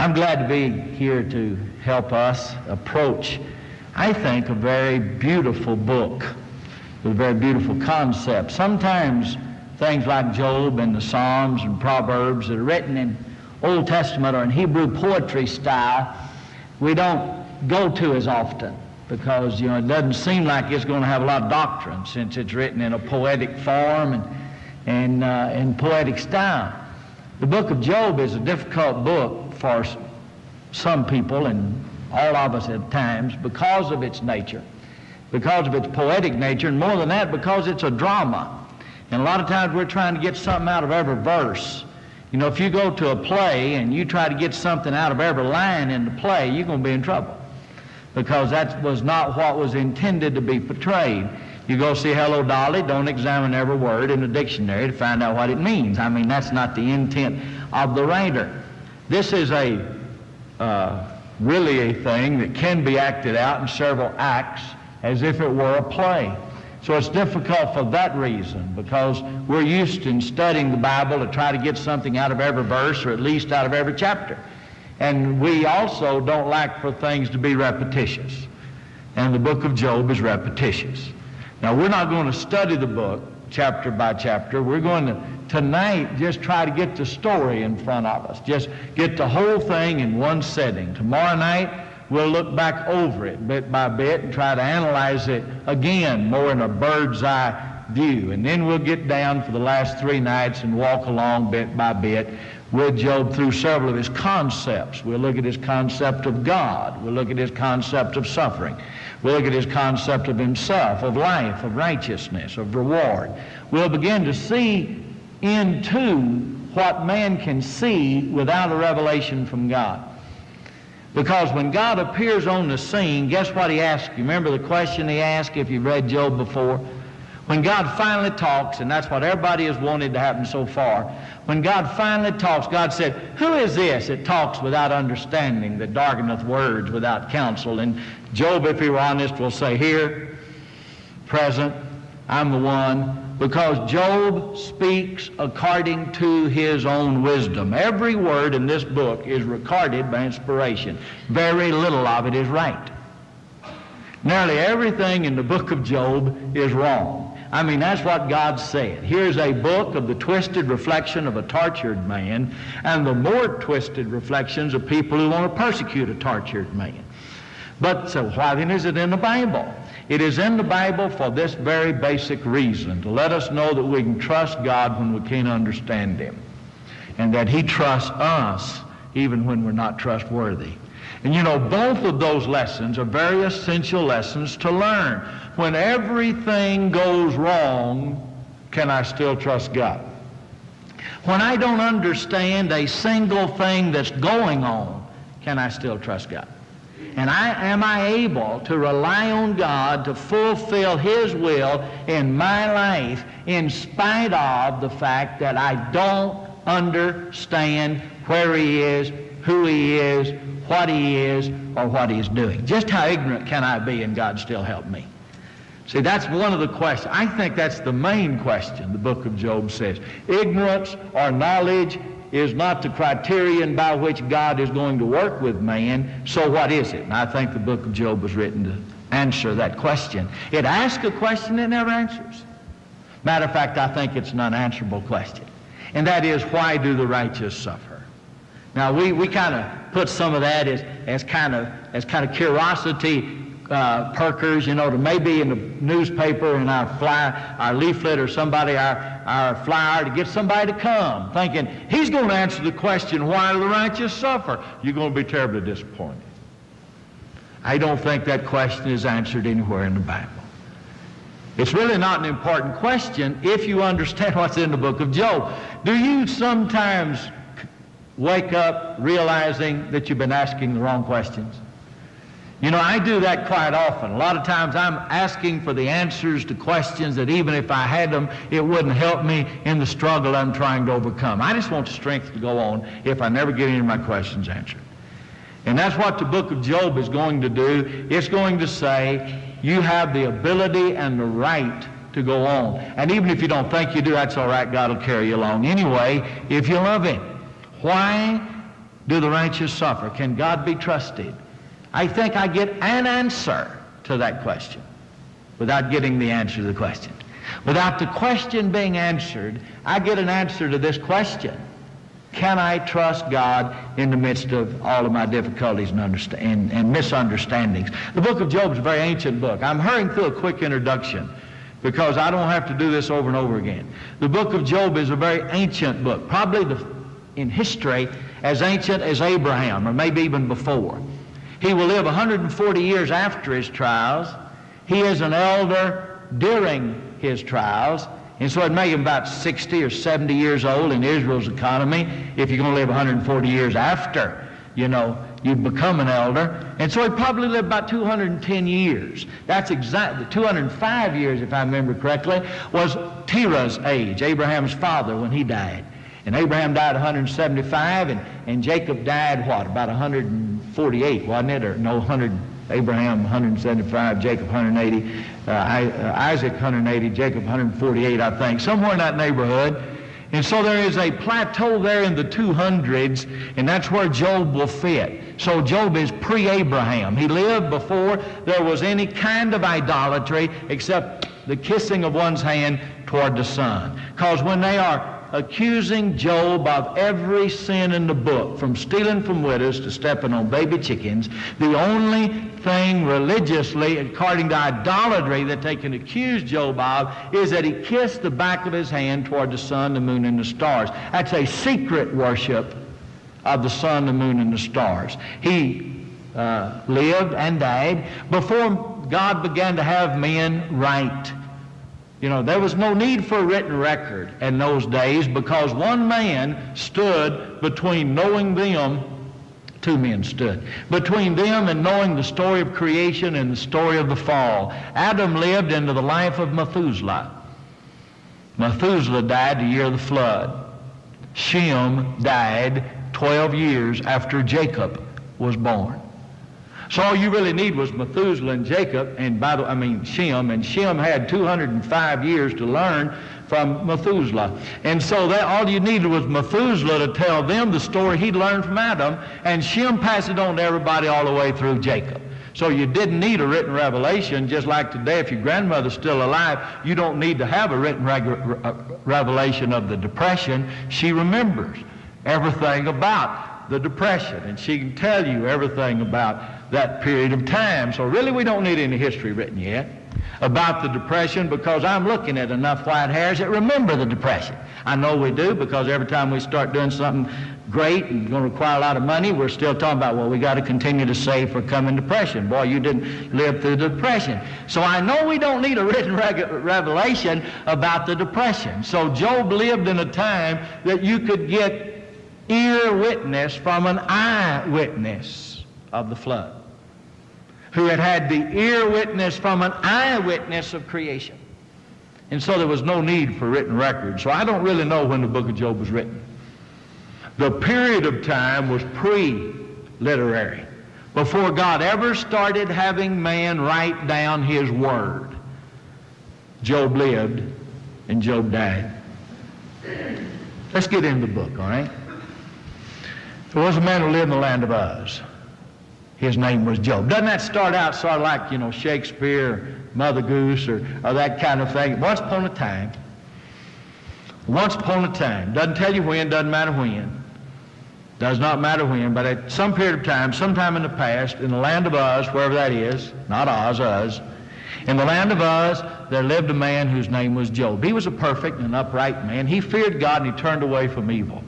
I'm glad to be here to help us approach, I think, a very beautiful book with a very beautiful concept. Sometimes things like Job and the Psalms and Proverbs that are written in Old Testament or in Hebrew poetry style, we don't go to as often because you know it doesn't seem like it's going to have a lot of doctrine since it's written in a poetic form and and uh, in poetic style. The book of Job is a difficult book for some people and all of us at times because of its nature, because of its poetic nature, and more than that, because it's a drama. And a lot of times we're trying to get something out of every verse. You know, if you go to a play and you try to get something out of every line in the play, you're going to be in trouble because that was not what was intended to be portrayed. You go see Hello Dolly, don't examine every word in the dictionary to find out what it means. I mean, that's not the intent of the writer. This is a uh, really a thing that can be acted out in several acts as if it were a play. So it's difficult for that reason because we're used in studying the Bible to try to get something out of every verse or at least out of every chapter. And we also don't like for things to be repetitious. And the book of Job is repetitious. Now, we're not going to study the book chapter by chapter. We're going to tonight just try to get the story in front of us. Just get the whole thing in one setting. Tomorrow night, we'll look back over it bit by bit and try to analyze it again more in a bird's eye view. And then we'll get down for the last three nights and walk along bit by bit with Job through several of his concepts. We'll look at his concept of God. We'll look at his concept of suffering. We'll look at his concept of himself, of life, of righteousness, of reward. We'll begin to see into what man can see without a revelation from God. Because when God appears on the scene, guess what he asks you? Remember the question he asked if you've read Job before? When God finally talks, and that's what everybody has wanted to happen so far, when God finally talks, God said, Who is this that talks without understanding, that darkeneth words without counsel? And Job, if he were honest, will say, Here, present, I'm the one because Job speaks according to his own wisdom. Every word in this book is recorded by inspiration. Very little of it is right. Nearly everything in the book of Job is wrong. I mean, that's what God said. Here's a book of the twisted reflection of a tortured man and the more twisted reflections of people who want to persecute a tortured man. But so why then is it in the Bible? It is in the Bible for this very basic reason, to let us know that we can trust God when we can't understand Him, and that He trusts us even when we're not trustworthy. And you know, both of those lessons are very essential lessons to learn. When everything goes wrong, can I still trust God? When I don't understand a single thing that's going on, can I still trust God? And I, am I able to rely on God to fulfill His will in my life in spite of the fact that I don't understand where He is, who He is, what He is, or what He's doing? Just how ignorant can I be and God still help me? See, that's one of the questions. I think that's the main question the book of Job says. Ignorance or knowledge is not the criterion by which God is going to work with man, so what is it? And I think the book of Job was written to answer that question. It asks a question it never answers. Matter of fact, I think it's an unanswerable question. And that is, why do the righteous suffer? Now, we, we kind of put some of that as, as kind of as kind of curiosity uh, perkers, you know, to maybe in the newspaper in our flyer, our leaflet or somebody, our, our flyer to get somebody to come, thinking he's going to answer the question, why do the righteous suffer? You're going to be terribly disappointed. I don't think that question is answered anywhere in the Bible. It's really not an important question if you understand what's in the book of Job. Do you sometimes wake up realizing that you've been asking the wrong questions? You know, I do that quite often. A lot of times I'm asking for the answers to questions that even if I had them, it wouldn't help me in the struggle I'm trying to overcome. I just want the strength to go on if I never get any of my questions answered. And that's what the book of Job is going to do. It's going to say, you have the ability and the right to go on. And even if you don't think you do, that's all right. God will carry you along anyway if you love Him. Why Do the righteous suffer? Can God be trusted? I think I get an answer to that question without getting the answer to the question. Without the question being answered, I get an answer to this question. Can I trust God in the midst of all of my difficulties and, and, and misunderstandings? The book of Job is a very ancient book. I'm hurrying through a quick introduction because I don't have to do this over and over again. The book of Job is a very ancient book, probably the, in history as ancient as Abraham, or maybe even before. He will live 140 years after his trials. He is an elder during his trials. And so it made him about 60 or 70 years old in Israel's economy if you're going to live 140 years after, you know, you become an elder. And so he probably lived about 210 years. That's exactly 205 years, if I remember correctly, was Terah's age, Abraham's father, when he died. And Abraham died 175, and, and Jacob died, what, about 148, wasn't it? Or no, 100, Abraham 175, Jacob 180, uh, uh, Isaac 180, Jacob 148, I think, somewhere in that neighborhood. And so there is a plateau there in the 200s, and that's where Job will fit. So Job is pre-Abraham. He lived before there was any kind of idolatry except the kissing of one's hand toward the sun. Because when they are accusing Job of every sin in the book, from stealing from widows to stepping on baby chickens. The only thing religiously, according to idolatry, that they can accuse Job of is that he kissed the back of his hand toward the sun, the moon, and the stars. That's a secret worship of the sun, the moon, and the stars. He uh, lived and died before God began to have men write you know, there was no need for a written record in those days because one man stood between knowing them, two men stood, between them and knowing the story of creation and the story of the fall. Adam lived into the life of Methuselah. Methuselah died the year of the flood. Shem died 12 years after Jacob was born. So all you really need was Methuselah and Jacob, and by the I mean Shem, and Shem had 205 years to learn from Methuselah. And so that all you needed was Methuselah to tell them the story he'd learned from Adam, and Shem passed it on to everybody all the way through Jacob. So you didn't need a written revelation, just like today, if your grandmother's still alive, you don't need to have a written uh, revelation of the Depression. She remembers everything about the Depression, and she can tell you everything about that period of time. So really we don't need any history written yet about the Depression because I'm looking at enough white hairs that remember the Depression. I know we do because every time we start doing something great and going to require a lot of money, we're still talking about, well, we got to continue to save for coming depression. Boy, you didn't live through the depression. So I know we don't need a written revelation about the depression. So Job lived in a time that you could get ear witness from an eye witness of the flood who had had the ear witness from an eyewitness of creation. And so there was no need for written record. So I don't really know when the book of Job was written. The period of time was pre-literary, before God ever started having man write down his word. Job lived and Job died. Let's get into the book, all right? There was a man who lived in the land of Uz. His name was Job. Doesn't that start out sort of like, you know, Shakespeare, Mother Goose, or, or that kind of thing? Once upon a time. Once upon a time. Doesn't tell you when, doesn't matter when. Does not matter when, but at some period of time, sometime in the past, in the land of Uz, wherever that is, not Oz, Uz, in the land of Uz, there lived a man whose name was Job. He was a perfect and upright man. He feared God and he turned away from evil.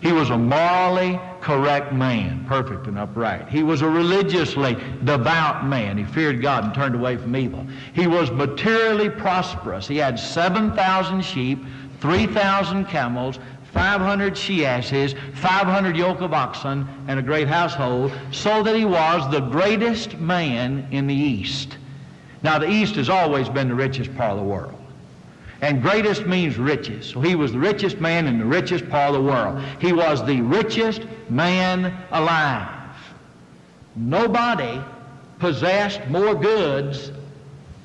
He was a morally correct man, perfect and upright. He was a religiously devout man. He feared God and turned away from evil. He was materially prosperous. He had 7,000 sheep, 3,000 camels, 500 she asses, 500 yoke of oxen, and a great household, so that he was the greatest man in the East. Now, the East has always been the richest part of the world. And greatest means riches. So he was the richest man in the richest part of the world. He was the richest man alive. Nobody possessed more goods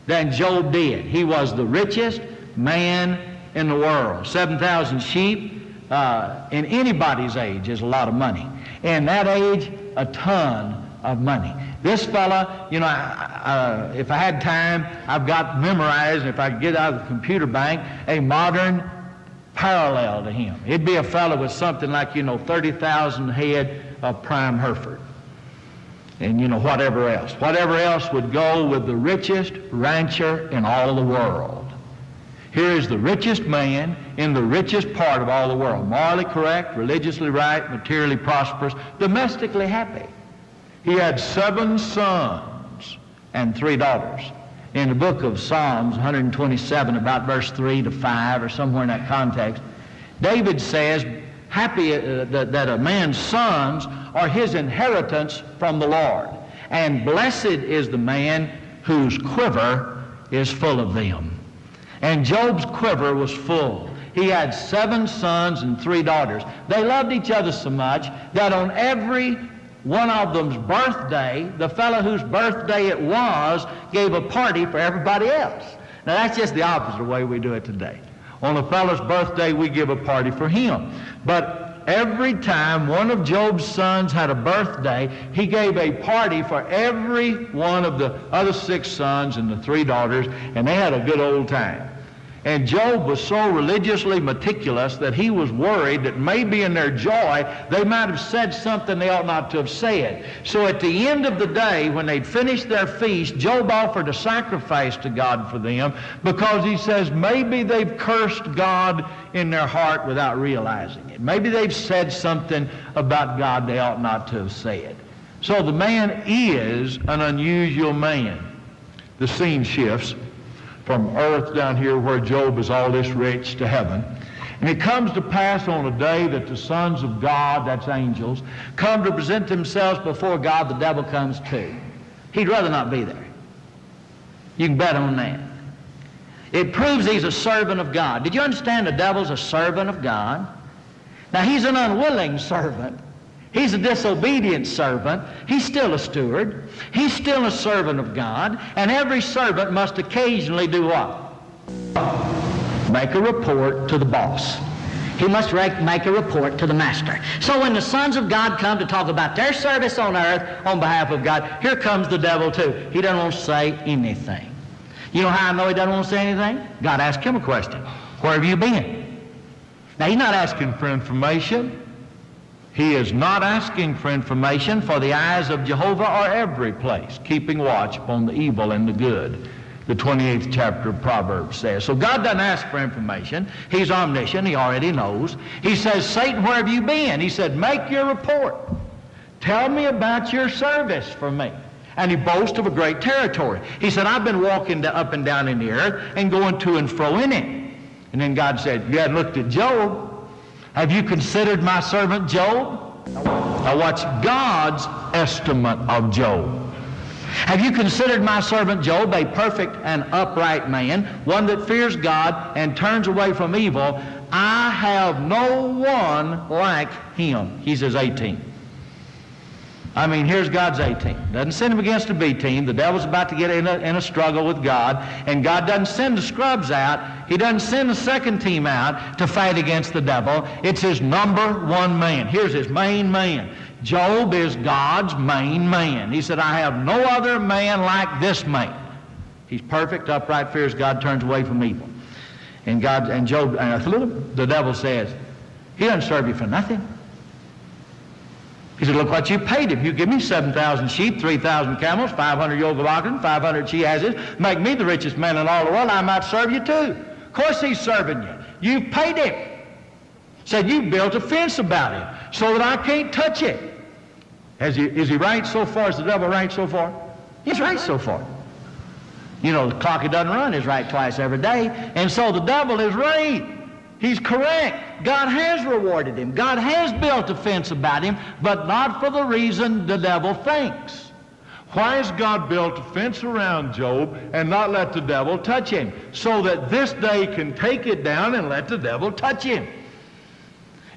than Job did. He was the richest man in the world. 7,000 sheep, uh, in anybody's age is a lot of money. In that age, a ton of money. This fella, you know, uh, if I had time, I've got memorized, if I could get out of the computer bank, a modern parallel to him. It'd be a fellow with something like, you know, 30,000 head of prime Hereford. And, you know, whatever else. Whatever else would go with the richest rancher in all the world. Here is the richest man in the richest part of all the world. Morally correct, religiously right, materially prosperous, domestically happy. He had seven sons and three daughters. In the book of Psalms 127, about verse 3 to 5, or somewhere in that context, David says, Happy uh, that, that a man's sons are his inheritance from the Lord, and blessed is the man whose quiver is full of them. And Job's quiver was full. He had seven sons and three daughters. They loved each other so much that on every one of them's birthday, the fellow whose birthday it was gave a party for everybody else. Now that's just the opposite of the way we do it today. On a fellow's birthday, we give a party for him. But every time one of Job's sons had a birthday, he gave a party for every one of the other six sons and the three daughters, and they had a good old time. And Job was so religiously meticulous that he was worried that maybe in their joy they might have said something they ought not to have said. So at the end of the day, when they'd finished their feast, Job offered a sacrifice to God for them because he says maybe they've cursed God in their heart without realizing it. Maybe they've said something about God they ought not to have said. So the man is an unusual man. The scene shifts from earth down here where Job is all this rich to heaven. And it comes to pass on a day that the sons of God, that's angels, come to present themselves before God, the devil comes too. He'd rather not be there. You can bet on that. It proves he's a servant of God. Did you understand the devil's a servant of God? Now, he's an unwilling servant. He's a disobedient servant. He's still a steward. He's still a servant of God. And every servant must occasionally do what? Make a report to the boss. He must make a report to the master. So when the sons of God come to talk about their service on earth on behalf of God, here comes the devil too. He doesn't want to say anything. You know how I know he doesn't want to say anything? God asked him a question. Where have you been? Now he's not asking for information. He is not asking for information, for the eyes of Jehovah are every place, keeping watch upon the evil and the good. The 28th chapter of Proverbs says. So God doesn't ask for information. He's omniscient. He already knows. He says, Satan, where have you been? He said, make your report. Tell me about your service for me. And he boasts of a great territory. He said, I've been walking up and down in the earth and going to and fro in it. And then God said, you hadn't looked at Job. Have you considered my servant Job? Now watch God's estimate of Job. Have you considered my servant Job a perfect and upright man, one that fears God and turns away from evil? I have no one like him. He says 18. I mean, here's God's A team. Doesn't send him against a B team. The devil's about to get in a, in a struggle with God, and God doesn't send the scrubs out. He doesn't send the second team out to fight against the devil. It's his number one man. Here's his main man. Job is God's main man. He said, I have no other man like this man. He's perfect, upright, fears God, turns away from evil. And God and Job, and the devil says, He doesn't serve you for nothing. He said, look what you paid him. You give me 7,000 sheep, 3,000 camels, 500 yoke of oxen, 500 she asses. Make me the richest man in all the world. I might serve you too. Of course he's serving you. You've paid him. Said you built a fence about him so that I can't touch it. Has he, is he right so far? Is the devil right so far? He's right so far. You know, the clock he doesn't run is right twice every day. And so the devil is right. He's correct. God has rewarded him. God has built a fence about him, but not for the reason the devil thinks. Why has God built a fence around Job and not let the devil touch him? So that this day can take it down and let the devil touch him.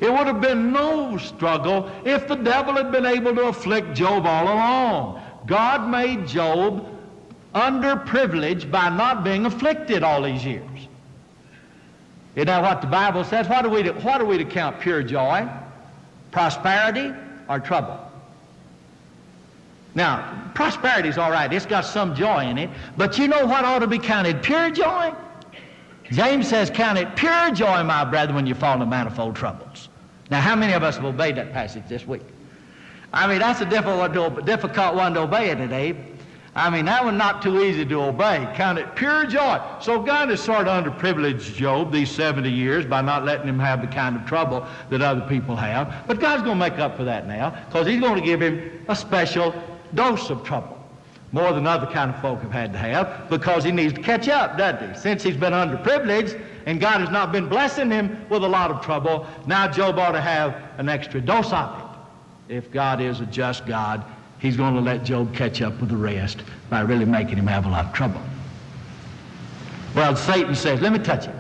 It would have been no struggle if the devil had been able to afflict Job all along. God made Job underprivileged by not being afflicted all these years. Isn't that what the Bible says? What are we to, what are we to count pure joy? Prosperity or trouble? Now, prosperity is all right. It's got some joy in it. But you know what ought to be counted pure joy? James says, Count it pure joy, my brethren, when you fall into manifold troubles. Now, how many of us have obeyed that passage this week? I mean, that's a difficult, difficult one to obey today. I mean, that one's not too easy to obey. Count it pure joy. So God has sort of underprivileged Job these 70 years by not letting him have the kind of trouble that other people have. But God's going to make up for that now because he's going to give him a special dose of trouble. More than other kind of folk have had to have because he needs to catch up, doesn't he? Since he's been underprivileged and God has not been blessing him with a lot of trouble, now Job ought to have an extra dose of it. If God is a just God, he's going to let Job catch up with the rest by really making him have a lot of trouble. Well, Satan says, let me touch it.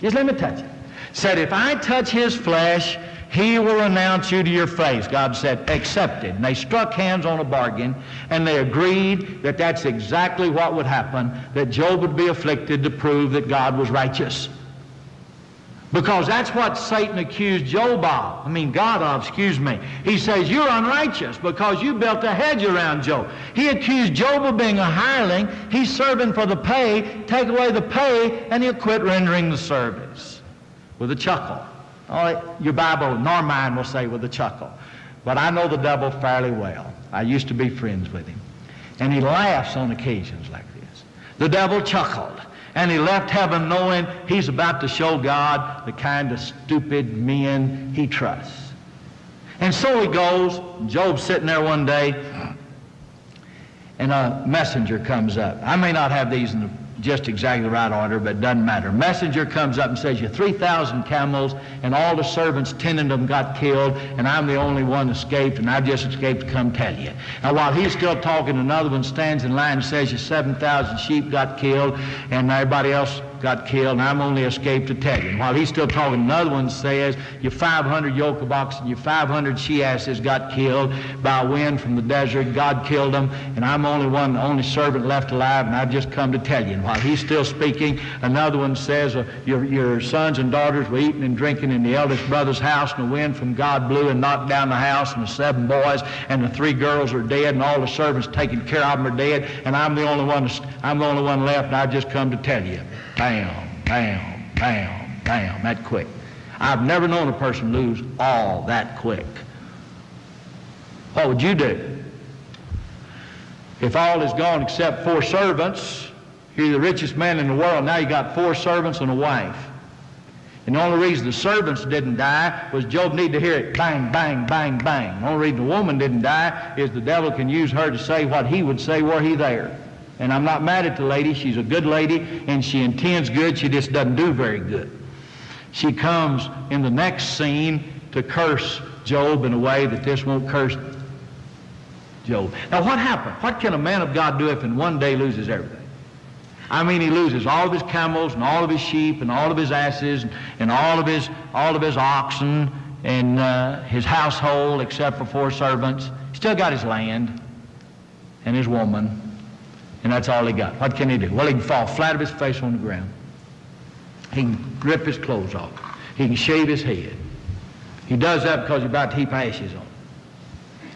Just let me touch it. Said, if I touch his flesh, he will announce you to your face. God said, accepted. And they struck hands on a bargain, and they agreed that that's exactly what would happen, that Job would be afflicted to prove that God was righteous. Because that's what Satan accused Job of. I mean, God of, excuse me. He says, You're unrighteous because you built a hedge around Job. He accused Job of being a hireling. He's serving for the pay. Take away the pay, and he'll quit rendering the service. With a chuckle. Oh, your Bible, nor mine, will say with a chuckle. But I know the devil fairly well. I used to be friends with him. And he laughs on occasions like this. The devil chuckled. And he left heaven knowing he's about to show God the kind of stupid men he trusts. And so he goes. Job's sitting there one day, and a messenger comes up. I may not have these in the just exactly the right order, but it doesn't matter. Messenger comes up and says, you 3,000 camels, and all the servants, 10 of them got killed, and I'm the only one escaped, and I just escaped to come tell you. Now, while he's still talking, another one stands in line and says, you 7,000 sheep got killed, and everybody else got killed, and I'm only escaped to tell you. And while he's still talking, another one says, Your 500 yoke of oxen, your 500 she asses got killed by a wind from the desert. God killed them, and I'm only one, the only servant left alive, and I've just come to tell you. And while he's still speaking, another one says, uh, your, your sons and daughters were eating and drinking in the eldest brother's house, and the wind from God blew and knocked down the house, and the seven boys and the three girls are dead, and all the servants taking care of them are dead, and I'm the only one, I'm the only one left, and I've just come to tell you. Bam, bam, bam, bam, that quick. I've never known a person lose all that quick. What would you do? If all is gone except four servants, you're the richest man in the world, now you got four servants and a wife. And the only reason the servants didn't die was Job needed to hear it bang, bang, bang, bang. The only reason the woman didn't die is the devil can use her to say what he would say were he there. And I'm not mad at the lady. She's a good lady and she intends good. She just doesn't do very good. She comes in the next scene to curse Job in a way that this won't curse Job. Now, what happened? What can a man of God do if in one day loses everything? I mean, he loses all of his camels and all of his sheep and all of his asses and all of his all of his oxen and uh, his household, except for four servants. Still got his land and his woman and that's all he got. What can he do? Well, he can fall flat of his face on the ground. He can rip his clothes off. He can shave his head. He does that because he's about to heap ashes on.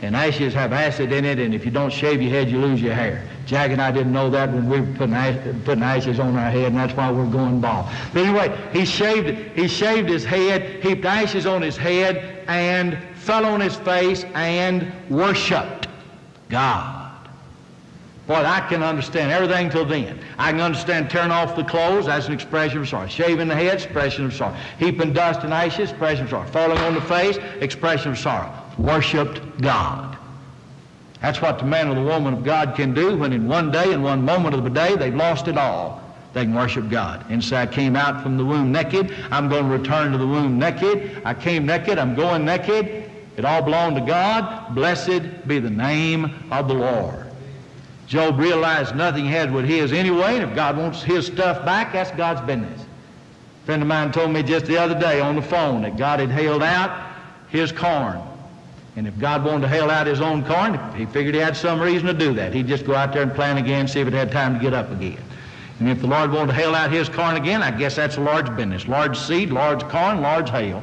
And ashes have acid in it, and if you don't shave your head, you lose your hair. Jack and I didn't know that when we were putting, putting ashes on our head, and that's why we're going bald. But anyway, he shaved, he shaved his head, heaped ashes on his head, and fell on his face and worshiped God. Boy, I can understand everything till then. I can understand tearing off the clothes, that's an expression of sorrow. Shaving the head, expression of sorrow. Heaping dust and ashes, expression of sorrow. Falling on the face, expression of sorrow. Worshipped God. That's what the man or the woman of God can do when in one day, in one moment of the day, they've lost it all. They can worship God. And say, I came out from the womb naked. I'm going to return to the womb naked. I came naked. I'm going naked. It all belonged to God. Blessed be the name of the Lord. Job realized nothing had what his anyway, and if God wants his stuff back, that's God's business. A friend of mine told me just the other day on the phone that God had hailed out his corn. And if God wanted to hail out his own corn, he figured he had some reason to do that. He'd just go out there and plant again, see if it had time to get up again. And if the Lord wanted to hail out his corn again, I guess that's a large business. Large seed, large corn, large hail.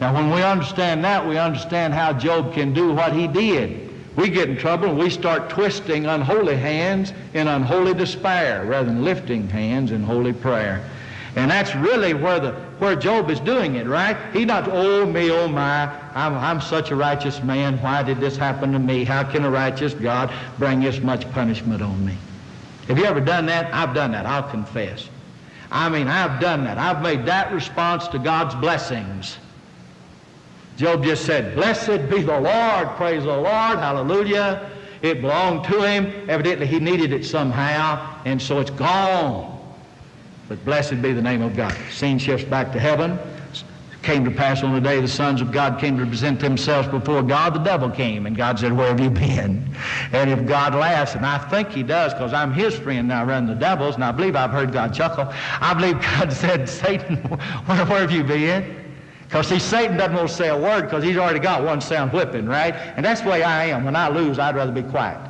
Now, when we understand that, we understand how Job can do what he did. We get in trouble and we start twisting unholy hands in unholy despair rather than lifting hands in holy prayer. And that's really where the where Job is doing it, right? He's not, oh me, oh my, I'm, I'm such a righteous man. Why did this happen to me? How can a righteous God bring this much punishment on me? Have you ever done that? I've done that. I'll confess. I mean, I've done that. I've made that response to God's blessings. Job just said, Blessed be the Lord, praise the Lord, hallelujah. It belonged to him. Evidently, he needed it somehow, and so it's gone. But blessed be the name of God. Scene shifts back to heaven. Came to pass on the day the sons of God came to present themselves before God, the devil came, and God said, Where have you been? And if God laughs, and I think he does, because I'm his friend now rather the devil's, and I believe I've heard God chuckle, I believe God said, Satan, where have you been? Because see, Satan doesn't want to say a word because he's already got one sound whipping, right? And that's the way I am. When I lose, I'd rather be quiet.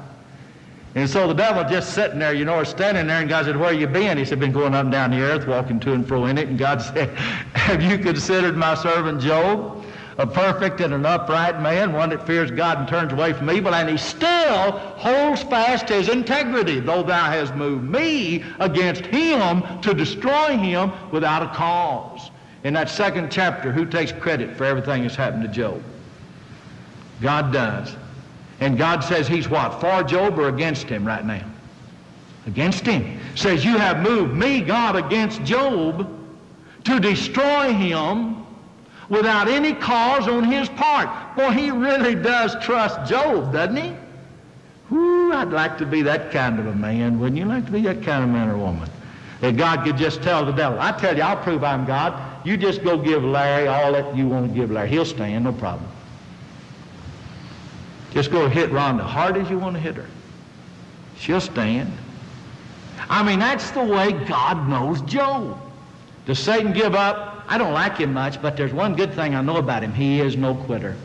And so the devil just sitting there, you know, or standing there, and God said, Where you been? He said, Been going up and down the earth, walking to and fro in it. And God said, Have you considered my servant Job? A perfect and an upright man, one that fears God and turns away from evil, and he still holds fast his integrity, though thou hast moved me against him to destroy him without a cause. In that second chapter, who takes credit for everything that's happened to Job? God does. And God says he's what? For Job or against him right now? Against him. Says, you have moved me, God, against Job to destroy him without any cause on his part. Boy, he really does trust Job, doesn't he? Whoo, I'd like to be that kind of a man. Wouldn't you like to be that kind of man or woman? That God could just tell the devil, I tell you, I'll prove I'm God. You just go give Larry all that you want to give Larry. He'll stand, no problem. Just go hit Rhonda hard as you want to hit her. She'll stand. I mean, that's the way God knows Job. Does Satan give up? I don't like him much, but there's one good thing I know about him. He is no quitter.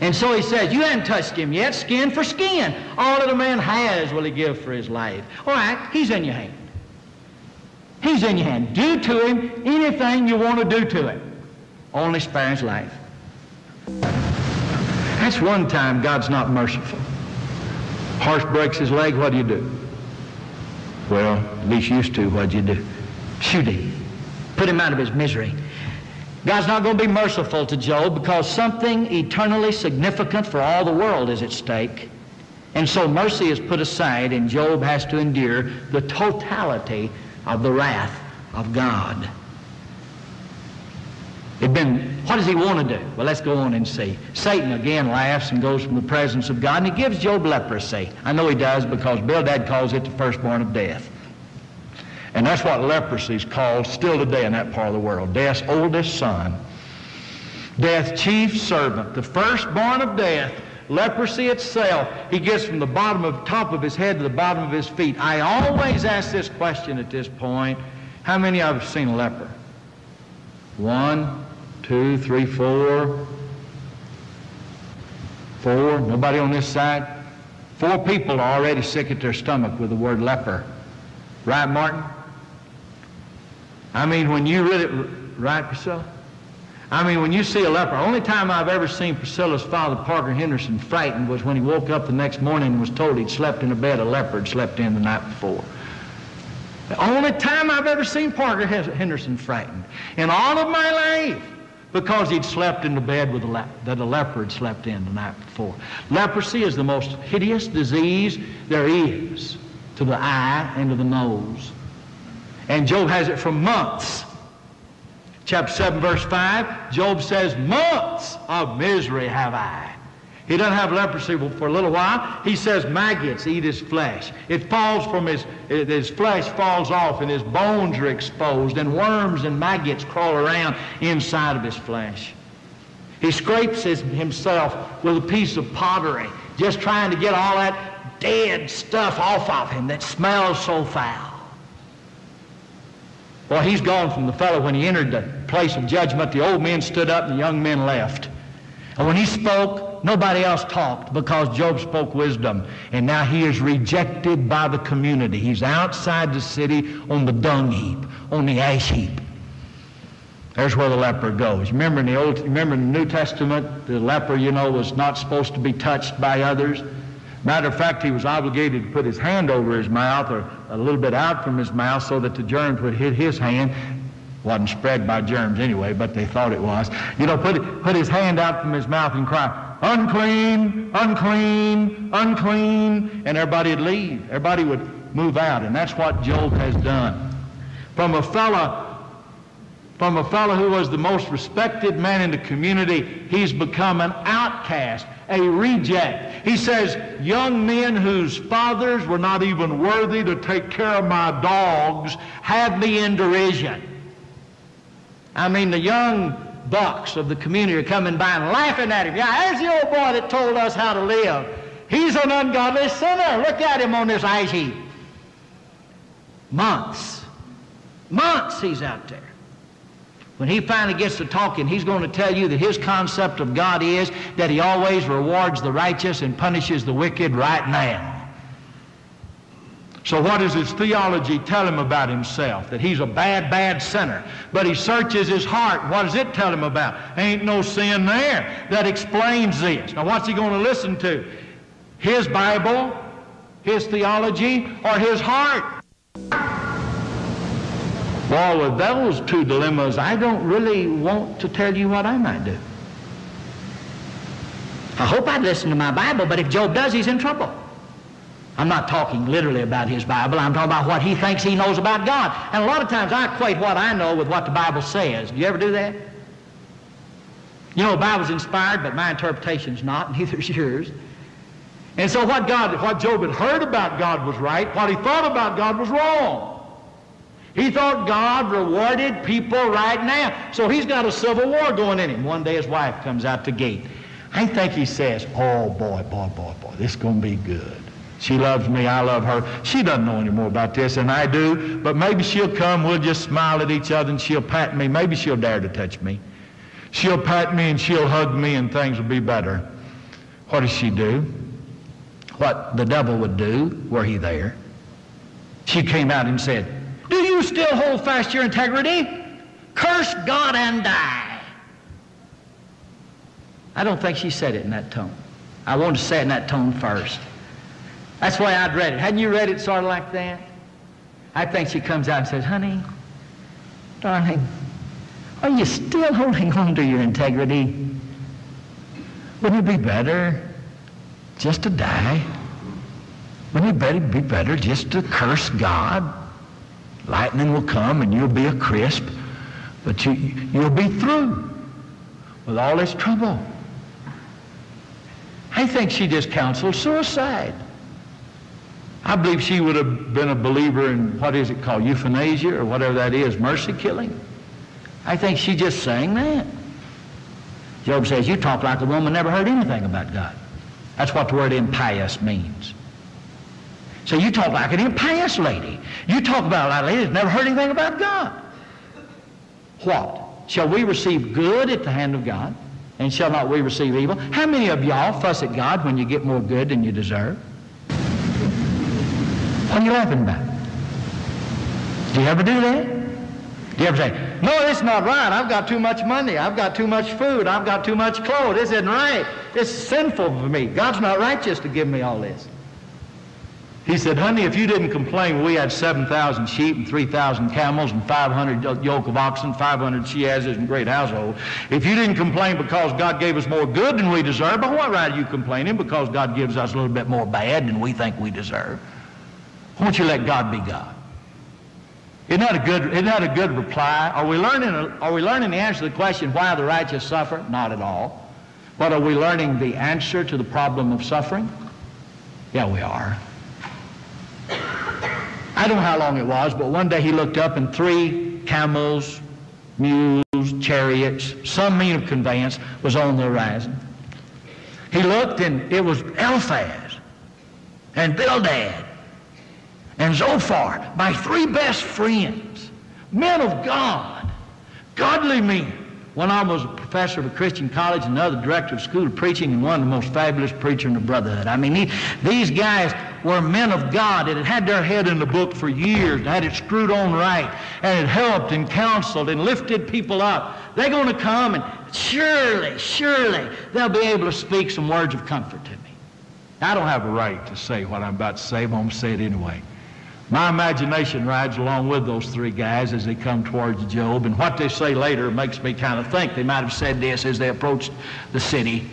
And so he says, you haven't touched him yet, skin for skin. All that a man has will he give for his life. All right, he's in your hand. He's in your hand. Do to him anything you want to do to him. Only spare his life. That's one time God's not merciful. Horse breaks his leg, what do you do? Well, at least used to, what'd you do? Shoot him. Put him out of his misery. God's not going to be merciful to Job because something eternally significant for all the world is at stake. And so mercy is put aside, and Job has to endure the totality of the wrath of God. It'd been, what does he want to do? Well, let's go on and see. Satan again laughs and goes from the presence of God, and he gives Job leprosy. I know he does because Bildad calls it the firstborn of death. And that's what leprosy is called still today in that part of the world. Death's oldest son. Death's chief servant, the firstborn of death. Leprosy itself, he gets from the bottom of top of his head to the bottom of his feet. I always ask this question at this point. How many of you have seen a leper? One, two, three, four. Four. Nobody on this side. Four people are already sick at their stomach with the word leper. Right, Martin? I mean, when you really, right, Priscilla? I mean, when you see a leper, the only time I've ever seen Priscilla's father, Parker Henderson, frightened was when he woke up the next morning and was told he'd slept in a bed a leopard slept in the night before. The only time I've ever seen Parker Henderson frightened in all of my life because he'd slept in the bed with a le- that a leopard slept in the night before. Leprosy is the most hideous disease there is to the eye and to the nose. And Job has it for months. Chapter 7, verse 5, Job says, Months of misery have I. He doesn't have leprosy for a little while. He says maggots eat his flesh. It falls from his, his flesh falls off and his bones are exposed and worms and maggots crawl around inside of his flesh. He scrapes his, himself with a piece of pottery, just trying to get all that dead stuff off of him that smells so foul. Well, he's gone from the fellow when he entered the place of judgment. The old men stood up and the young men left. And when he spoke, nobody else talked because Job spoke wisdom. And now he is rejected by the community. He's outside the city on the dung heap, on the ash heap. There's where the leper goes. Remember in the old remember in the New Testament, the leper, you know, was not supposed to be touched by others. Matter of fact, he was obligated to put his hand over his mouth or a little bit out from his mouth so that the germs would hit his hand wasn't spread by germs anyway, but they thought it was. You know, put, put his hand out from his mouth and cry, unclean, unclean, unclean, and everybody would leave. Everybody would move out, and that's what Job has done. From a fellow from a fellow who was the most respected man in the community, he's become an outcast, a reject. He says, young men whose fathers were not even worthy to take care of my dogs have me in derision. I mean, the young bucks of the community are coming by and laughing at him. Yeah, there's the old boy that told us how to live. He's an ungodly sinner. Look at him on this ice heap. Months. Months he's out there. When he finally gets to talking, he's going to tell you that his concept of God is that he always rewards the righteous and punishes the wicked right now. So what does his theology tell him about himself? That he's a bad, bad sinner. But he searches his heart. What does it tell him about? Ain't no sin there. That explains this. Now what's he going to listen to? His Bible, his theology, or his heart? Well, with those two dilemmas, I don't really want to tell you what I might do. I hope I'd listen to my Bible, but if Job does, he's in trouble. I'm not talking literally about his Bible. I'm talking about what he thinks he knows about God. And a lot of times I equate what I know with what the Bible says. Do you ever do that? You know, the Bible's inspired, but my interpretation's not, neither is yours. And so what God, what Job had heard about God was right. What he thought about God was wrong. He thought God rewarded people right now. So he's got a civil war going in him. One day his wife comes out the gate. I think he says, oh boy, boy, boy, boy, this is going to be good. She loves me, I love her. She doesn't know any more about this than I do, but maybe she'll come, we'll just smile at each other and she'll pat me. Maybe she'll dare to touch me. She'll pat me and she'll hug me and things will be better. What does she do? What the devil would do, were he there. She came out and said, Do you still hold fast your integrity? Curse God and die. I don't think she said it in that tone. I want to say it in that tone first. That's why I'd read it. Hadn't you read it sort of like that? I think she comes out and says, honey, darling, are you still holding on to your integrity? Wouldn't it be better just to die? Wouldn't it be better just to curse God? Lightning will come and you'll be a crisp, but you, you'll be through with all this trouble. I think she just counseled suicide. I believe she would have been a believer in what is it called, euthanasia or whatever that is, mercy killing. I think she just sang that. Job says, you talk like a woman never heard anything about God. That's what the word impious means. So you talk like an impious lady. You talk about a lady that's never heard anything about God. What? Shall we receive good at the hand of God? And shall not we receive evil? How many of y'all fuss at God when you get more good than you deserve? Are you laughing about? Do you ever do that? Do you ever say, no, it's not right. I've got too much money. I've got too much food. I've got too much clothes. This isn't right. It's sinful for me. God's not righteous to give me all this. He said, honey, if you didn't complain, we had 7,000 sheep and 3,000 camels and 500 yoke of oxen, 500 she-asses and great household. If you didn't complain because God gave us more good than we deserve, but what right are you complaining because God gives us a little bit more bad than we think we deserve? Why don't you let God be God? Isn't that a good, isn't that a good reply? Are we, learning, are we learning the answer to the question, why the righteous suffer? Not at all. But are we learning the answer to the problem of suffering? Yeah, we are. I don't know how long it was, but one day he looked up and three camels, mules, chariots, some mean of conveyance was on the horizon. He looked and it was Eliphaz and Bildad and Zophar, my three best friends, men of God, godly men, One of them was a professor of a Christian college, another director of school of preaching, and one of the most fabulous preacher in the brotherhood. I mean, he, these guys were men of God that had had their head in the book for years, had it screwed on right, and had helped and counseled and lifted people up. They're going to come, and surely, surely, they'll be able to speak some words of comfort to me. I don't have a right to say what I'm about to say, but I'm going to say it anyway. My imagination rides along with those three guys as they come towards Job, and what they say later makes me kind of think they might have said this as they approached the city.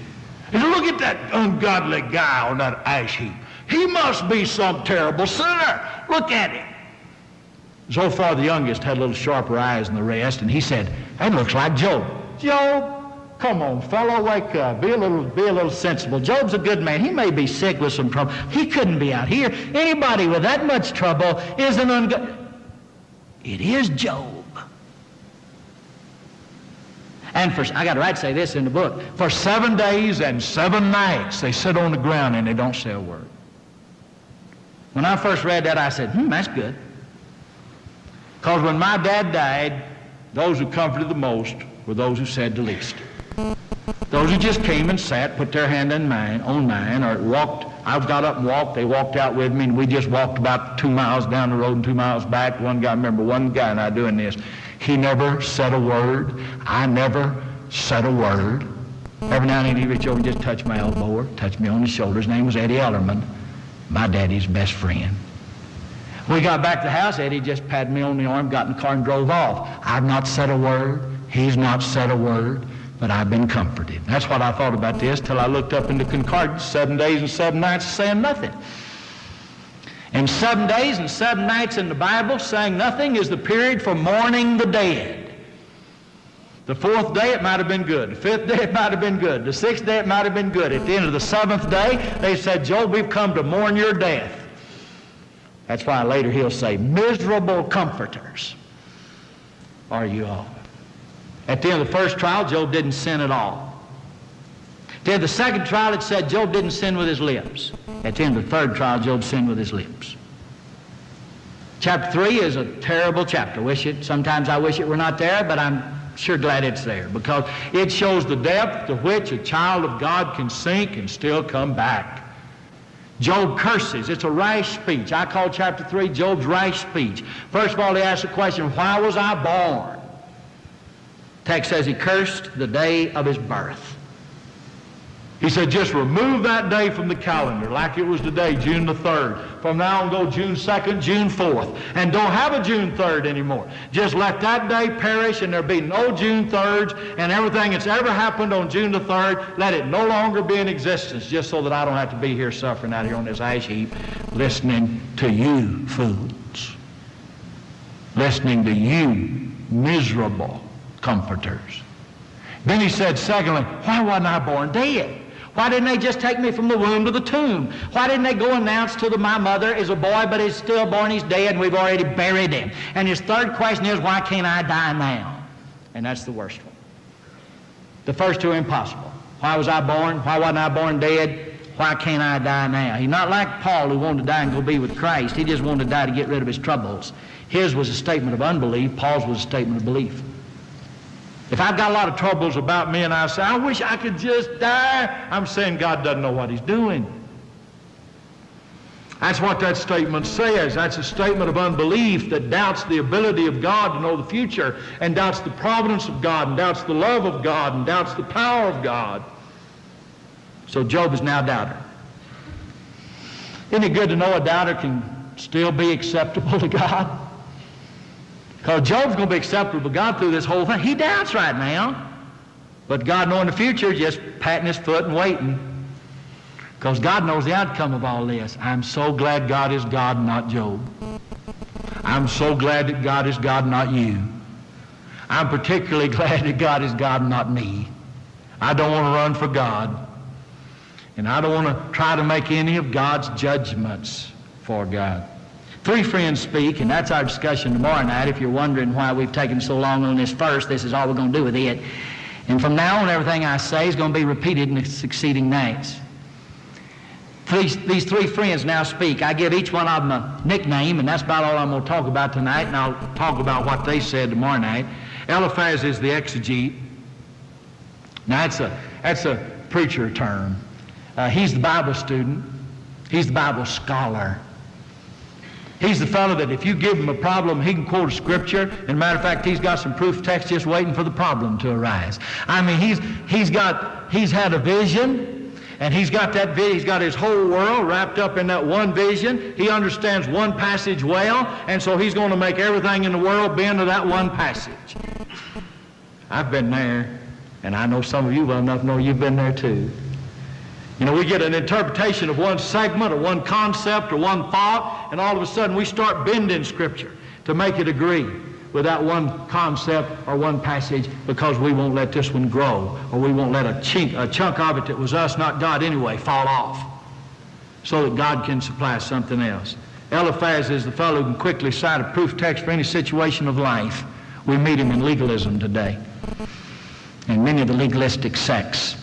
Look at that ungodly guy on that ash heap. He must be some terrible sinner. Look at him. So far, the youngest had a little sharper eyes than the rest, and he said, That looks like Job. Job, Come on, fellow, wake up. Be a little, be a little sensible. Job's a good man. He may be sick with some trouble. He couldn't be out here. Anybody with that much trouble is an ungood. It is Job. And for, I got a right to say this in the book. For seven days and seven nights, they sit on the ground and they don't say a word. When I first read that, I said, hmm, that's good. Because when my dad died, those who comforted the most were those who said the least. Those who just came and sat, put their hand in mine, on mine, or walked, I got up and walked, they walked out with me, and we just walked about two miles down the road and two miles back. One guy, I remember one guy and I doing this. He never said a word. I never said a word. Every now and then he'd reach over and just touch my elbow or touch me on the shoulder. His name was Eddie Ellerman, my daddy's best friend. We got back to the house, Eddie just patted me on the arm, got in the car, and drove off. I've not said a word. He's not said a word but I've been comforted. That's what I thought about this till I looked up in the concordance, seven days and seven nights saying nothing. And seven days and seven nights in the Bible saying nothing is the period for mourning the dead. The fourth day it might have been good. The fifth day it might have been good. The sixth day it might have been good. At the end of the seventh day, they said, Job, we've come to mourn your death. That's why later he'll say, miserable comforters are you all. At the end of the first trial, Job didn't sin at all. At the end of the second trial, it said Job didn't sin with his lips. At the end of the third trial, Job sinned with his lips. Chapter 3 is a terrible chapter. Wish it, sometimes I wish it were not there, but I'm sure glad it's there because it shows the depth to which a child of God can sink and still come back. Job curses. It's a rash speech. I call chapter 3 Job's rash speech. First of all, he asks the question, why was I born? Text says he cursed the day of his birth. He said, just remove that day from the calendar like it was today, June the 3rd. From now on, go June 2nd, June 4th. And don't have a June 3rd anymore. Just let that day perish and there be no June 3rds and everything that's ever happened on June the 3rd, let it no longer be in existence just so that I don't have to be here suffering out here on this ash heap listening to you fools. Listening to you miserable comforters. Then he said, secondly, why wasn't I born dead? Why didn't they just take me from the womb to the tomb? Why didn't they go announce to the, my mother is a boy, but he's still born, he's dead, and we've already buried him? And his third question is, why can't I die now? And that's the worst one. The first two are impossible. Why was I born? Why wasn't I born dead? Why can't I die now? He's not like Paul who wanted to die and go be with Christ. He just wanted to die to get rid of his troubles. His was a statement of unbelief. Paul's was a statement of belief. If I've got a lot of troubles about me and I say, I wish I could just die, I'm saying God doesn't know what he's doing. That's what that statement says. That's a statement of unbelief that doubts the ability of God to know the future and doubts the providence of God and doubts the love of God and doubts the power of God. So Job is now a doubter. Isn't it good to know a doubter can still be acceptable to God? Because Job's going to be acceptable to God through this whole thing. He doubts right now. But God knowing the future, just patting his foot and waiting. Because God knows the outcome of all this. I'm so glad God is God, not Job. I'm so glad that God is God, not you. I'm particularly glad that God is God, not me. I don't want to run for God. And I don't want to try to make any of God's judgments for God. Three friends speak, and that's our discussion tomorrow night. If you're wondering why we've taken so long on this first, this is all we're going to do with it. And from now on, everything I say is going to be repeated in the succeeding nights. These, these three friends now speak. I give each one of them a nickname, and that's about all I'm going to talk about tonight, and I'll talk about what they said tomorrow night. Eliphaz is the exegete. Now, that's a, that's a preacher term. Uh, he's the Bible student. He's the Bible scholar. He's the fellow that if you give him a problem, he can quote a scripture. And matter of fact, he's got some proof text just waiting for the problem to arise. I mean, he's, he's got, he's had a vision, and he's got that vision. He's got his whole world wrapped up in that one vision. He understands one passage well, and so he's going to make everything in the world bend to that one passage. I've been there, and I know some of you well enough know you've been there too. You know, we get an interpretation of one segment or one concept or one thought, and all of a sudden we start bending Scripture to make it agree with that one concept or one passage because we won't let this one grow or we won't let a, chink, a chunk of it that was us, not God anyway, fall off so that God can supply something else. Eliphaz is the fellow who can quickly cite a proof text for any situation of life. We meet him in legalism today and many of the legalistic sects.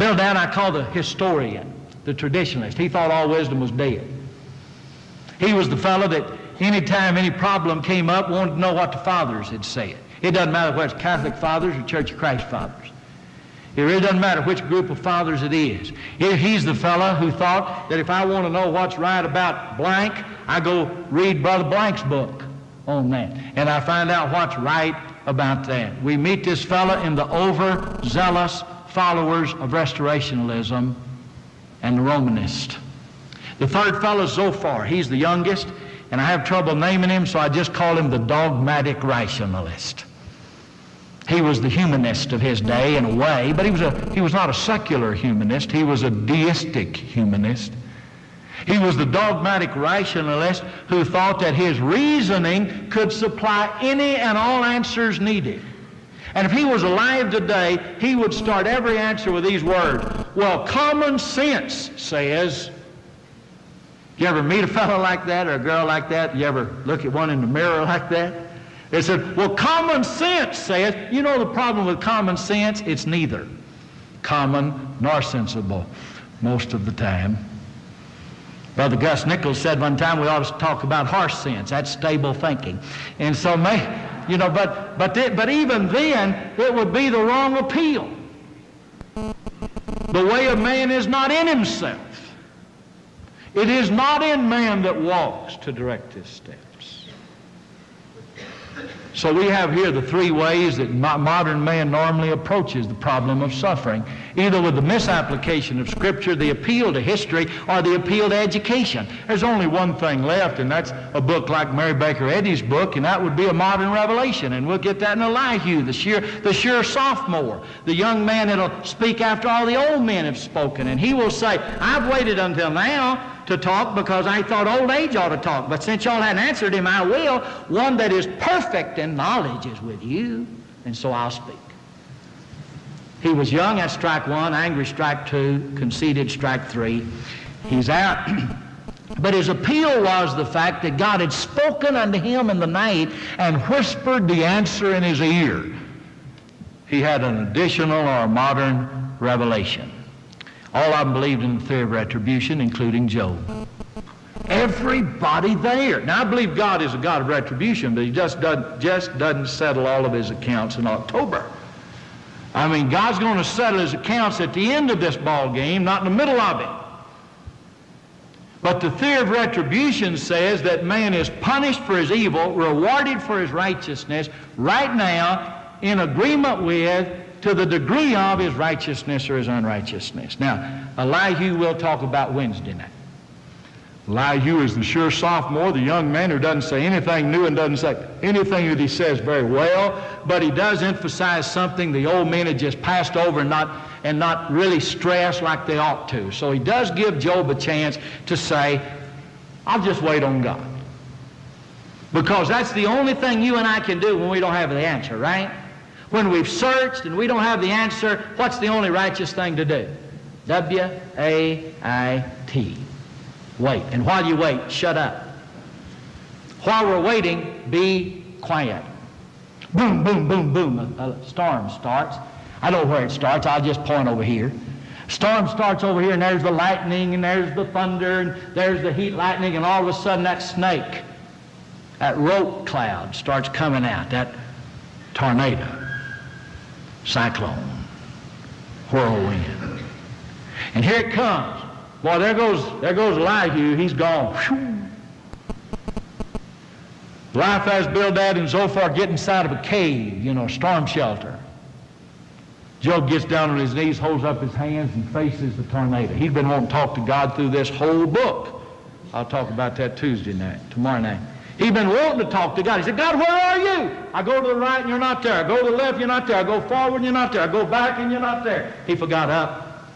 Bildad I call the historian, the traditionalist. He thought all wisdom was dead. He was the fellow that anytime any problem came up wanted to know what the fathers had said. It doesn't matter whether it's Catholic fathers or Church of Christ fathers. It really doesn't matter which group of fathers it is. He's the fellow who thought that if I want to know what's right about blank, I go read Brother Blank's book on that. And I find out what's right about that. We meet this fellow in the overzealous followers of restorationalism and the Romanist. The third fellow is Zophar. He's the youngest, and I have trouble naming him, so I just call him the dogmatic rationalist. He was the humanist of his day in a way, but he was, a, he was not a secular humanist. He was a deistic humanist. He was the dogmatic rationalist who thought that his reasoning could supply any and all answers needed. And if he was alive today, he would start every answer with these words. Well, common sense says. You ever meet a fellow like that or a girl like that? You ever look at one in the mirror like that? They said, well, common sense says. You know the problem with common sense? It's neither common nor sensible most of the time. Brother Gus Nichols said one time we ought to talk about harsh sense. That's stable thinking. And so may, you know, but, but, but even then, it would be the wrong appeal. The way of man is not in himself. It is not in man that walks to direct his steps. So we have here the three ways that modern man normally approaches the problem of suffering, either with the misapplication of Scripture, the appeal to history, or the appeal to education. There's only one thing left, and that's a book like Mary Baker Eddy's book, and that would be a modern revelation. And we'll get that in Elihu, the sure, the sure sophomore, the young man that'll speak after all the old men have spoken. And he will say, I've waited until now to talk because I thought old age ought to talk. But since y'all hadn't answered him, I will. One that is perfect in knowledge is with you, and so I'll speak. He was young at strike one, angry strike two, conceited strike three. He's out. but his appeal was the fact that God had spoken unto him in the night and whispered the answer in his ear. He had an additional or modern revelation. All of them believed in the theory of retribution, including Job. Everybody there. Now, I believe God is a God of retribution, but he just doesn't, just doesn't settle all of his accounts in October. I mean, God's going to settle his accounts at the end of this ball game, not in the middle of it. But the theory of retribution says that man is punished for his evil, rewarded for his righteousness, right now, in agreement with to the degree of his righteousness or his unrighteousness. Now, Elihu we'll talk about Wednesday night. Elihu is the sure sophomore, the young man who doesn't say anything new and doesn't say anything that he says very well, but he does emphasize something the old men had just passed over and not, and not really stressed like they ought to. So he does give Job a chance to say, I'll just wait on God. Because that's the only thing you and I can do when we don't have the answer, right? When we've searched and we don't have the answer, what's the only righteous thing to do? W A I T. Wait. And while you wait, shut up. While we're waiting, be quiet. Boom, boom, boom, boom. A, a storm starts. I know where it starts. I'll just point over here. Storm starts over here, and there's the lightning, and there's the thunder, and there's the heat lightning, and all of a sudden that snake, that rope cloud starts coming out, that tornado cyclone. whirlwind. And here it comes. Boy, there goes, there goes Elihu. He's gone. Whew. Eliphaz, Bildad, and Zophar get inside of a cave, you know, a storm shelter. Job gets down on his knees, holds up his hands, and faces the tornado. He's been wanting to talk to God through this whole book. I'll talk about that Tuesday night, tomorrow night. He's been wanting to talk to God. He said, God, where are you? I go to the right and you're not there. I go to the left, you're not there. I go forward and you're not there. I go back and you're not there. He forgot up.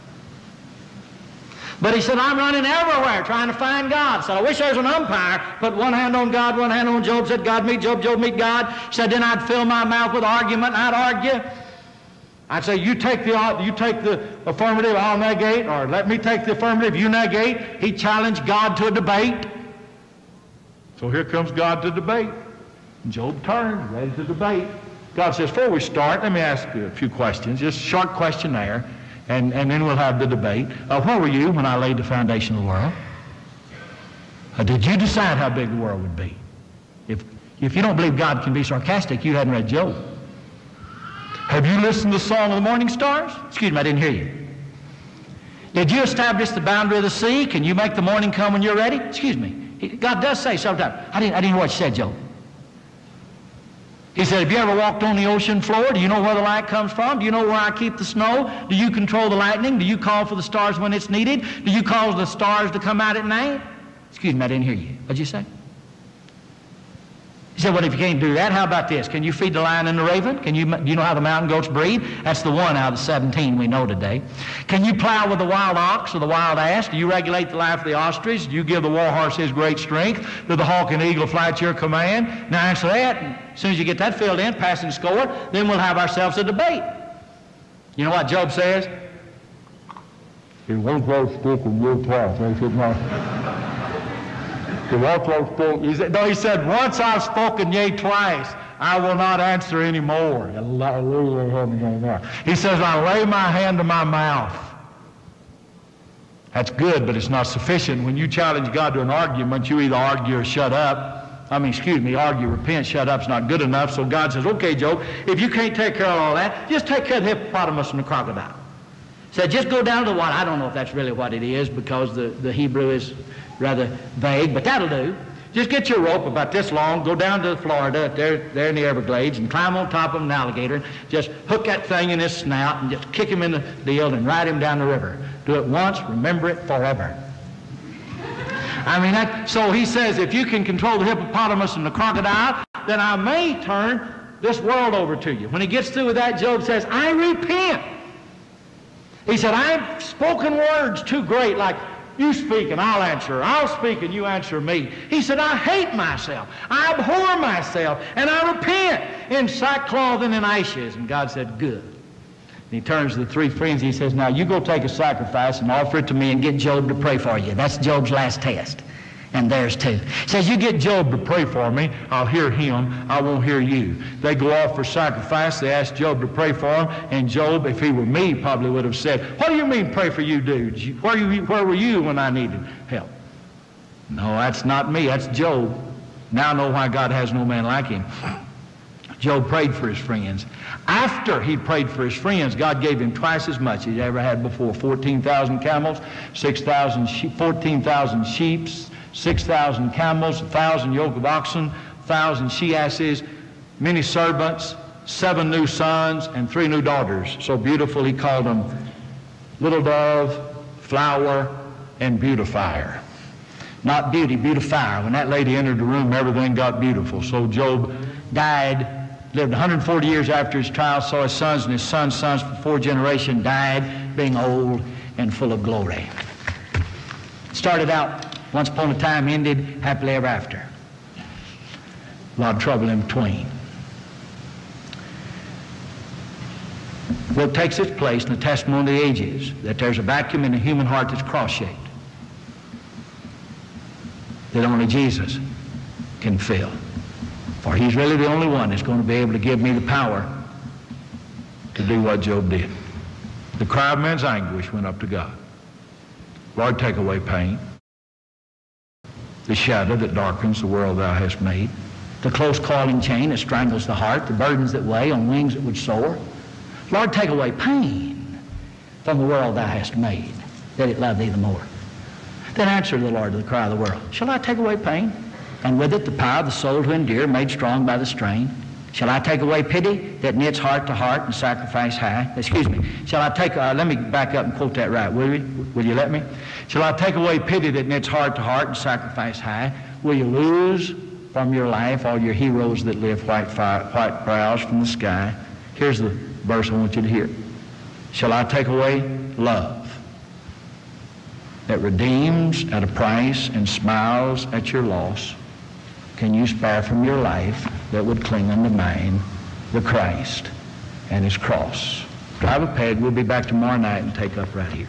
But he said, I'm running everywhere trying to find God. So I wish there was an umpire. Put one hand on God, one hand on Job. Said, God meet Job, Job meet God. Said, then I'd fill my mouth with argument I'd argue. I'd say, you take the, you take the affirmative, I'll negate, or let me take the affirmative, you negate. He challenged God to a debate. So here comes God to debate. Job turns, ready to debate. God says, before we start, let me ask you a few questions, just a short questionnaire, and, and then we'll have the debate. Uh, where were you when I laid the foundation of the world? Uh, did you decide how big the world would be? If, if you don't believe God can be sarcastic, you hadn't read Job. Have you listened to the song of the morning stars? Excuse me, I didn't hear you. Did you establish the boundary of the sea? Can you make the morning come when you're ready? Excuse me. God does say sometimes. I didn't, I didn't hear what you said, Joe. He said, have you ever walked on the ocean floor? Do you know where the light comes from? Do you know where I keep the snow? Do you control the lightning? Do you call for the stars when it's needed? Do you cause the stars to come out at night? Excuse me, I didn't hear you. What'd you say? Said, well, if you can't do that, how about this? Can you feed the lion and the raven? Can you, do you know how the mountain goats breed? That's the one out of the 17 we know today. Can you plow with the wild ox or the wild ass? Do you regulate the life of the ostrich? Do you give the war horse his great strength? Do the hawk and eagle fly at your command? Now answer that. As soon as you get that filled in, passing score, then we'll have ourselves a debate. You know what Job says? He won't go stick in your twice. I said, no. The once I've he said, no, he said, once I've spoken yea twice, I will not answer any more. He says, I lay my hand to my mouth. That's good, but it's not sufficient. When you challenge God to an argument, you either argue or shut up. I mean, excuse me, argue, repent, shut up's not good enough. So God says, okay, Job, if you can't take care of all that, just take care of the hippopotamus and the crocodile. Said, just go down to the water. I don't know if that's really what it is because the, the Hebrew is rather vague, but that'll do. Just get your rope about this long, go down to Florida, there, there in the Everglades, and climb on top of an alligator, and just hook that thing in his snout and just kick him in the deal and ride him down the river. Do it once, remember it forever. I mean, that, so he says, if you can control the hippopotamus and the crocodile, then I may turn this world over to you. When he gets through with that, Job says, I repent. He said, I've spoken words too great, like you speak and I'll answer. I'll speak and you answer me. He said, I hate myself. I abhor myself. And I repent in sackcloth and in ashes. And God said, Good. And he turns to the three friends. He says, Now you go take a sacrifice and offer it to me and get Job to pray for you. That's Job's last test and theirs too. Says, you get Job to pray for me, I'll hear him, I won't hear you. They go off for sacrifice, they ask Job to pray for them, and Job, if he were me, probably would have said, what do you mean pray for you dudes? Where, you, where were you when I needed help? No, that's not me, that's Job. Now I know why God has no man like him. Job prayed for his friends. After he prayed for his friends, God gave him twice as much as he ever had before 14,000 camels, 6,000 sheep, 14,000 sheep, 6,000 camels, 1,000 yoke of oxen, 1,000 she-asses, many servants, seven new sons, and three new daughters. So beautiful he called them Little Dove, Flower, and Beautifier. Not beauty, beautifier. When that lady entered the room, everything got beautiful. So Job died, lived 140 years after his trial, saw his sons and his sons' sons for four generations, died being old and full of glory. Started out once upon a time ended happily ever after. A lot of trouble in between. What takes its place in the testimony of the ages that there's a vacuum in the human heart that's cross-shaped that only Jesus can fill. For he's really the only one that's going to be able to give me the power to do what Job did. The cry of man's anguish went up to God. Lord, take away pain the shadow that darkens the world thou hast made, the close calling chain that strangles the heart, the burdens that weigh on wings that would soar. Lord, take away pain. from the world thou hast made, that it love thee the more. Then answered the Lord to the cry of the world, Shall I take away pain? And with it the power of the soul to endure, made strong by the strain. Shall I take away pity that knits heart to heart and sacrifice high? Excuse me. Shall I take, uh, let me back up and quote that right, will you? Will you let me? Shall I take away pity that knits heart to heart and sacrifice high? Will you lose from your life all your heroes that live white, fire, white brows from the sky? Here's the verse I want you to hear. Shall I take away love that redeems at a price and smiles at your loss? Can you spare from your life that would cling unto mine the Christ and his cross? Drive a peg. We'll be back tomorrow night and take up right here.